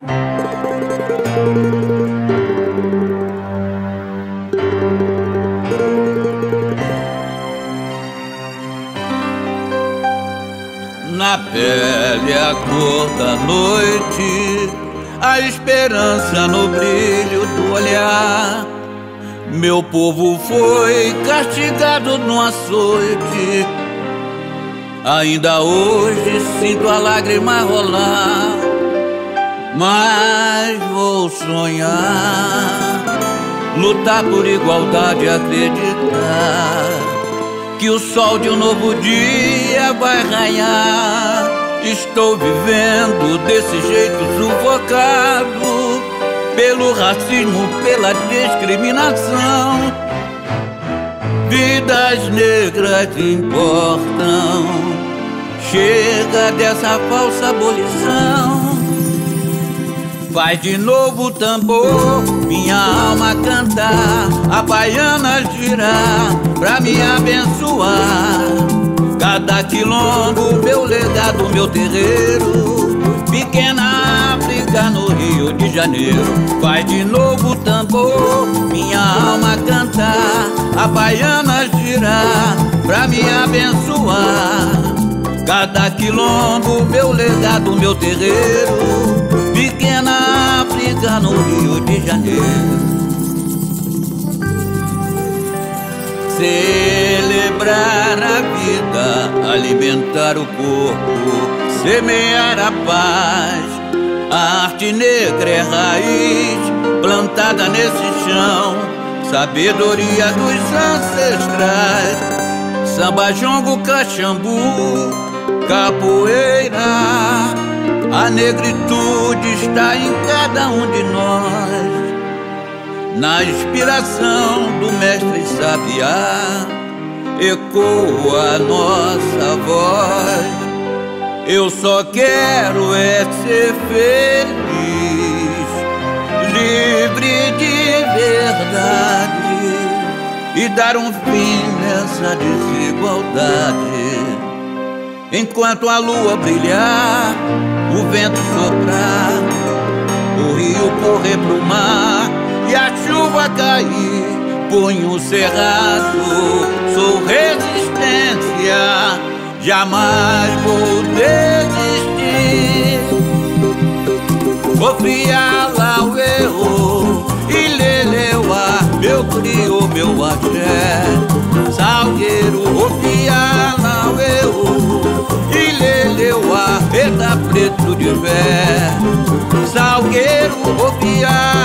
Na pele a cor da noite, a esperança no brilho do olhar. Meu povo foi castigado no açoite. Ainda hoje sinto a lágrima rolar, mas vou sonhar, lutar por igualdade, acreditar que o sol de um novo dia vai raiar. Estou vivendo desse jeito sufocado pelo racismo, pela discriminação. Vidas negras importam. Chega dessa falsa abolição. Faz de novo o tambor, minha alma cantar, a baiana girar pra me abençoar. Cada quilombo, meu legado, meu terreiro, pequena África no Rio de Janeiro. Faz de novo o tambor, minha alma cantar, a baiana girar pra me abençoar. Cada quilombo, meu legado, meu terreiro Pequena África no Rio de Janeiro Celebrar a vida, alimentar o corpo, semear a paz. A arte negra é raiz, plantada nesse chão, sabedoria dos ancestrais. Samba, jongo, caxambu, capoeira a negritude está em cada um de nós. Na inspiração do mestre sabiá, ecoa a nossa voz. Eu só quero é ser feliz, livre de verdade e dar um fim nessa desigualdade. Enquanto a lua brilhar o vento soprar, o rio correr pro mar e a chuva cair. Punho cerrado, sou resistência, jamais vou desistir. Confiar lá o erro e leleua, meu crio, meu axé. Preto de vé Salgueiro, Opiá,